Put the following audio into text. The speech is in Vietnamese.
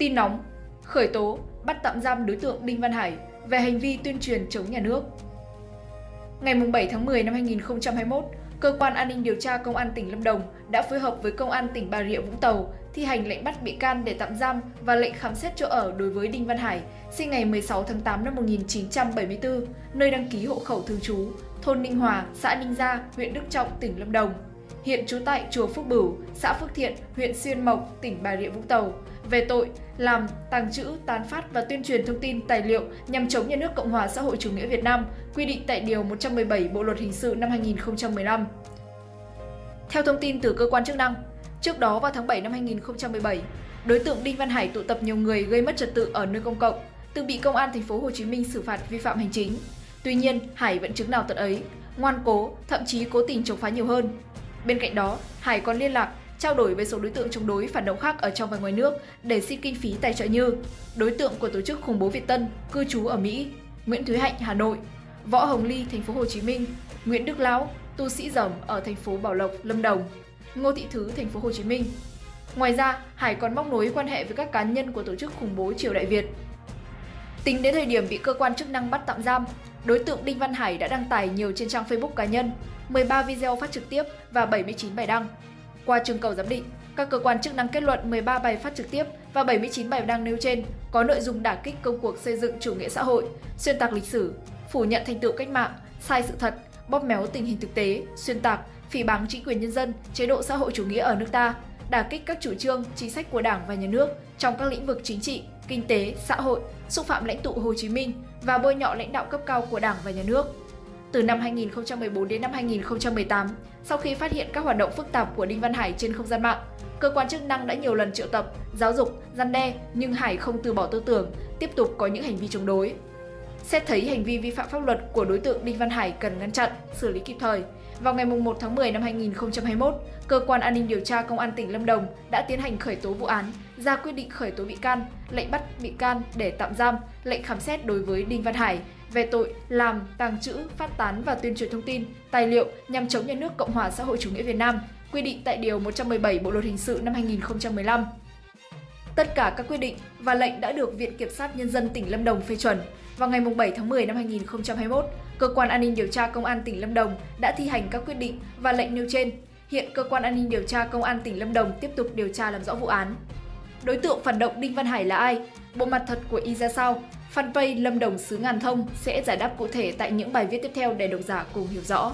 Tin nóng, khởi tố, bắt tạm giam đối tượng Đinh Văn Hải về hành vi tuyên truyền chống nhà nước. Ngày 7 tháng 10 năm 2021, Cơ quan An ninh điều tra Công an tỉnh Lâm Đồng đã phối hợp với Công an tỉnh Bà Rịa Vũng Tàu thi hành lệnh bắt bị can để tạm giam và lệnh khám xét chỗ ở đối với Đinh Văn Hải, sinh ngày 16 tháng 8 năm 1974, nơi đăng ký hộ khẩu thường trú, thôn Ninh Hòa, xã Ninh Gia, huyện Đức Trọng, tỉnh Lâm Đồng. Hiện trú tại chùa Phước Bửu, xã Phước Thiện, huyện Xuyên Mộc, tỉnh Bà Rịa Vũng Tàu, về tội làm, tàng trữ, tán phát và tuyên truyền thông tin, tài liệu nhằm chống nhà nước Cộng hòa xã hội chủ nghĩa Việt Nam, quy định tại Điều 117 Bộ Luật Hình sự năm 2015. Theo thông tin từ cơ quan chức năng, trước đó vào tháng 7 năm 2017, đối tượng Đinh Văn Hải tụ tập nhiều người gây mất trật tự ở nơi công cộng, từng bị công an thành phố Hồ Chí Minh xử phạt vi phạm hành chính. Tuy nhiên, Hải vẫn chứng nào tận ấy, ngoan cố, thậm chí cố tình chống phá nhiều hơn. Bên cạnh đó, Hải còn liên lạc trao đổi với số đối tượng chống đối phản động khác ở trong và ngoài nước để xin kinh phí tài trợ như đối tượng của tổ chức khủng bố Việt Tân cư trú ở Mỹ, Nguyễn Thúy Hạnh Hà Nội, Võ Hồng Ly thành phố Hồ Chí Minh, Nguyễn Đức Lão tu sĩ rồng ở thành phố Bảo Lộc, Lâm Đồng, Ngô Thị Thứ thành phố Hồ Chí Minh. Ngoài ra, Hải còn móc nối quan hệ với các cá nhân của tổ chức khủng bố Triều Đại Việt. Tính đến thời điểm bị cơ quan chức năng bắt tạm giam, đối tượng Đinh Văn Hải đã đăng tải nhiều trên trang Facebook cá nhân, 13 video phát trực tiếp và 79 bài đăng. Qua trưng cầu giám định, các cơ quan chức năng kết luận 13 bài phát trực tiếp và 79 bài đăng nêu trên có nội dung đả kích công cuộc xây dựng chủ nghĩa xã hội, xuyên tạc lịch sử, phủ nhận thành tựu cách mạng, sai sự thật, bóp méo tình hình thực tế, xuyên tạc, phỉ báng chính quyền nhân dân, chế độ xã hội chủ nghĩa ở nước ta, đả kích các chủ trương, chính sách của Đảng và Nhà nước trong các lĩnh vực chính trị, kinh tế, xã hội, xúc phạm lãnh tụ Hồ Chí Minh và bôi nhọ lãnh đạo cấp cao của Đảng và Nhà nước. Từ năm 2014 đến năm 2018, sau khi phát hiện các hoạt động phức tạp của Đinh Văn Hải trên không gian mạng, cơ quan chức năng đã nhiều lần triệu tập, giáo dục, gian đe nhưng Hải không từ bỏ tư tưởng, tiếp tục có những hành vi chống đối. Xét thấy hành vi vi phạm pháp luật của đối tượng Đinh Văn Hải cần ngăn chặn, xử lý kịp thời, vào ngày 1 tháng 10 năm 2021, Cơ quan An ninh điều tra Công an tỉnh Lâm Đồng đã tiến hành khởi tố vụ án, ra quyết định khởi tố bị can, lệnh bắt bị can để tạm giam, lệnh khám xét đối với Đinh Văn Hải về tội làm, tàng trữ, phát tán và tuyên truyền thông tin, tài liệu nhằm chống nhà nước Cộng hòa xã hội chủ nghĩa Việt Nam, quy định tại Điều 117 Bộ Luật Hình sự năm 2015. Tất cả các quyết định và lệnh đã được Viện Kiểm sát Nhân dân tỉnh Lâm Đồng phê chuẩn. Vào ngày 7 tháng 10 năm 2021, Cơ quan An ninh điều tra Công an tỉnh Lâm Đồng đã thi hành các quyết định và lệnh nêu trên. Hiện Cơ quan An ninh điều tra Công an tỉnh Lâm Đồng tiếp tục điều tra làm rõ vụ án. Đối tượng phản động Đinh Văn Hải là ai? Bộ mặt thật của y ra sao? Fanpage Lâm Đồng xứ Ngàn Thông sẽ giải đáp cụ thể tại những bài viết tiếp theo để độc giả cùng hiểu rõ.